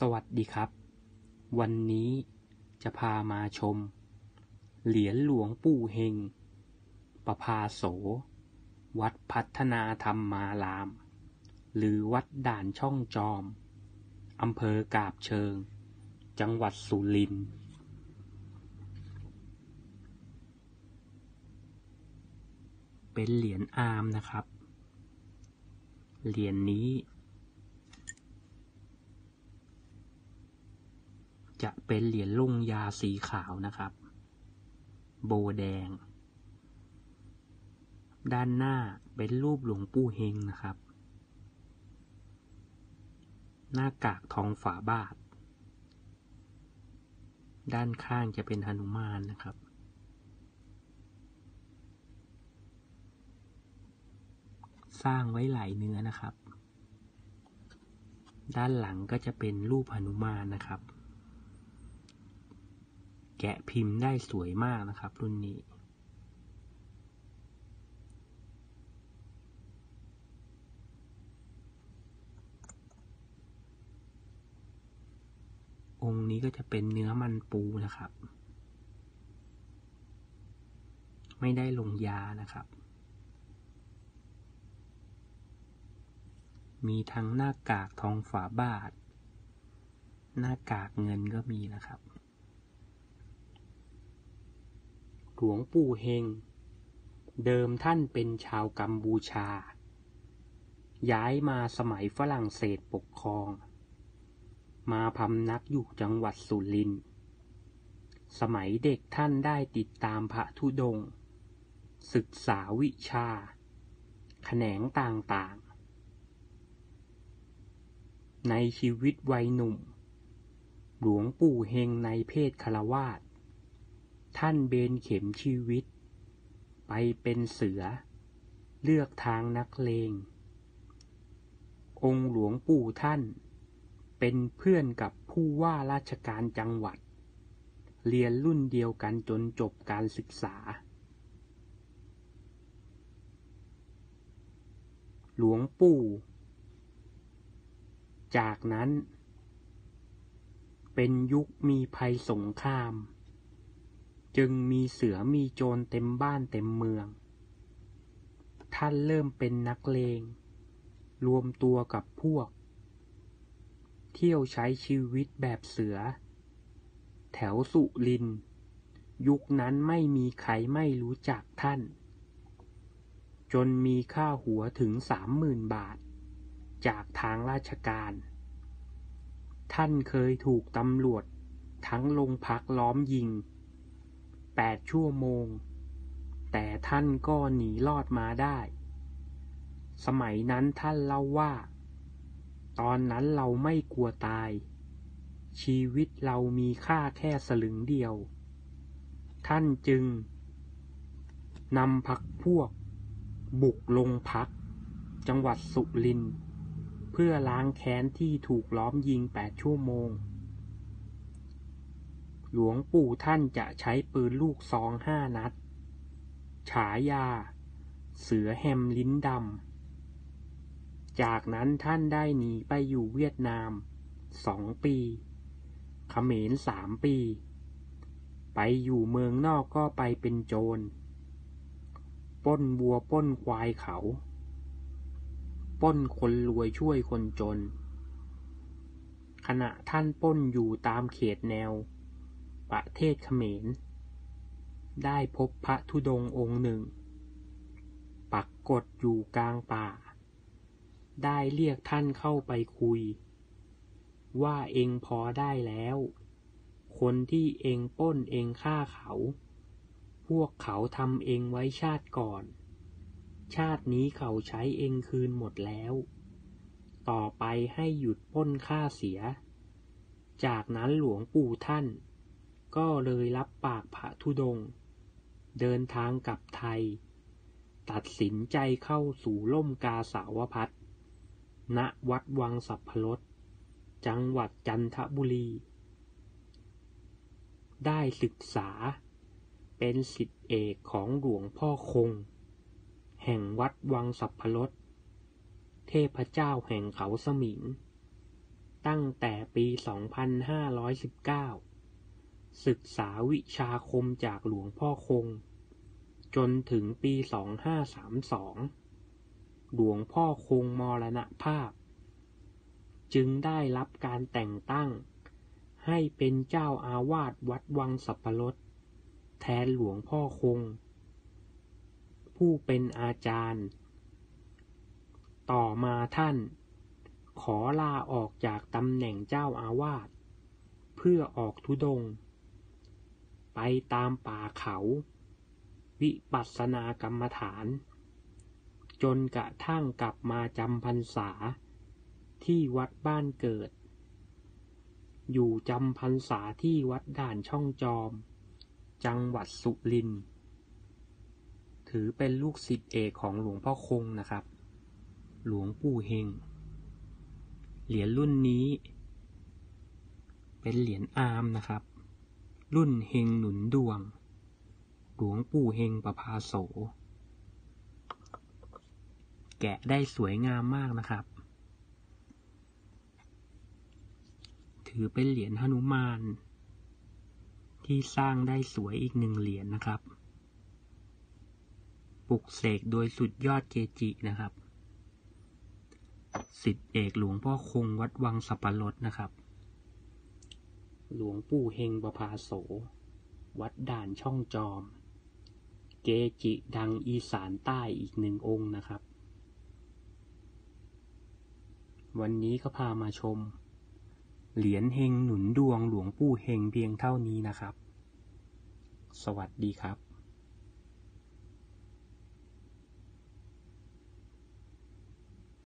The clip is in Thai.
สวัสดีครับ วันนี้จะพามาชม เหรียญหลวงปู่เฮง ประภาโส วัดพัฒนาธรรมาราม หรือวัดด่านช่องจอม อำเภอกาบเชิง จังหวัดสุรินทร์เป็นเหรียญอาร์มนะครับ เหรียญนี้ จะเป็นเหรียญลุงยาสีขาวนะครับ โบแดง ด้านหน้าเป็นรูปหลวงปู่เฮงนะครับ หน้ากากทองฝาบาท ด้านข้างจะเป็นหนุมานนะครับสร้างไว้หลายเนื้อนะครับ ด้านหลังก็จะเป็นรูปหนุมานนะครับ แกะพิมพ์ได้สวยมากนะครับ รุ่นนี้ องค์นี้ก็จะเป็นเนื้อมันปูนะครับ ไม่ได้ลงยานะครับ มีทั้งหน้ากากทองฝาบาท หน้ากากเงินก็มีนะครับ หลวงปู่เฮง เดิมท่านเป็นชาวกัมพูชา ย้ายมาสมัยฝรั่งเศสปกครอง มาพำนักอยู่จังหวัดสุรินทร์ สมัยเด็กท่านได้ติดตามพระธุดงค์ศึกษาวิชา แขนงต่างๆ ในชีวิตวัยหนุ่ม หลวงปู่เฮงในเพศคารวาส ท่านเบนเข็มชีวิต ไปเป็นเสือ เลือกทางนักเลง องค์หลวงปู่ท่าน เป็นเพื่อนกับผู้ว่าราชการจังหวัด เรียนรุ่นเดียวกันจนจบการศึกษา หลวงปู่ จากนั้นเป็นยุคมีภัยสงคราม จึงมีเสือมีโจรเต็มบ้านเต็มเมือง ท่านเริ่มเป็นนักเลง รวมตัวกับพวก เที่ยวใช้ชีวิตแบบเสือ แถวสุริน ยุคนั้นไม่มีใครไม่รู้จักท่าน จนมีค่าหัวถึงสามหมื่นบาท จากทางราชการ ท่านเคยถูกตำรวจทั้งลงพักล้อมยิง แปดชั่วโมง แต่ท่านก็หนีรอดมาได้ สมัยนั้นท่านเล่าว่า ตอนนั้นเราไม่กลัวตาย ชีวิตเรามีค่าแค่สลึงเดียว ท่านจึงนำพักพวก บุกลงพัก จังหวัดสุรินทร์เพื่อล้างแค้นที่ถูกล้อมยิงแปดชั่วโมง หลวงปู่ท่านจะใช้ปืนลูกซองห้านัด ฉายา เสือแฮมลิ้นดำ จากนั้นท่านได้หนีไปอยู่เวียดนามสองปีเขมรสามปี ไปอยู่เมืองนอกก็ไปเป็นโจร ป้นวัวป้นควายเขา ป้นคนรวยช่วยคนจน ขณะท่านป้นอยู่ตามเขตแนว ประเทศเขมร ได้พบพระธุดงองค์หนึ่ง ปักกดอยู่กลางป่า ได้เรียกท่านเข้าไปคุย ว่าเองพอได้แล้ว คนที่เองป้นเองฆ่าเขา พวกเขาทำเองไว้ชาติก่อน ชาตินี้เขาใช้เองคืนหมดแล้ว ต่อไปให้หยุดป้นฆ่าเสียจากนั้นหลวงปู่ท่าน ก็เลยรับปากพระธุดงค์เดินทางกลับไทย ตัดสินใจเข้าสู่ล่มกาสาวพัฒณวัดวังสัพพรสจังหวัดจันทบุรี ได้ศึกษา เป็นสิทธิเอกของหลวงพ่อคง แห่งวัดวังสัพพรสเทพเจ้าแห่งเขาสมิง ตั้งแต่ปี 2519 ศึกษาวิชาคมจากหลวงพ่อคง จนถึงปี 2532 หลวงพ่อคงมรณภาพ จึงได้รับการแต่งตั้ง ให้เป็นเจ้าอาวาสวัดวังสับปะรดแทนหลวงพ่อคง ผู้เป็นอาจารย์ ต่อมาท่านขอลาออกจากตำแหน่งเจ้าอาวาส เพื่อออกทุดง ไปตามป่าเขา วิปัสสนากรรมฐาน จนกระทั่งกลับมาจำพรรษา ที่วัดบ้านเกิด อยู่จำพรรษาที่วัดด่านช่องจอม จังหวัดสุรินทร์ถือเป็นลูกศิษย์เอกของหลวงพ่อคงนะครับ หลวงปู่เฮง เหรียญรุ่นนี้ เป็นเหรียญอาร์มนะครับ รุ่นเฮงหนุนดวง หลวงปู่เฮงประภาโส แกะได้สวยงามมากนะครับ ถือเป็นเหรียญหนุมาน ที่สร้างได้สวยอีกหนึ่งเหรียญนะครับ ปลุกเสกโดยสุดยอดเกจินะครับ สิทธิเอกหลวงพ่อคงวัดวังสับปะรดนะครับ หลวงปู่เฮงบพาโส วัดด่านช่องจอม เกจิดังอีสานใต้อีกหนึ่งองค์นะครับ วันนี้ก็พามาชม เหรียญเฮงหนุนดวงหลวงปู่เฮงเพียงเท่านี้นะครับ สวัสดีครับ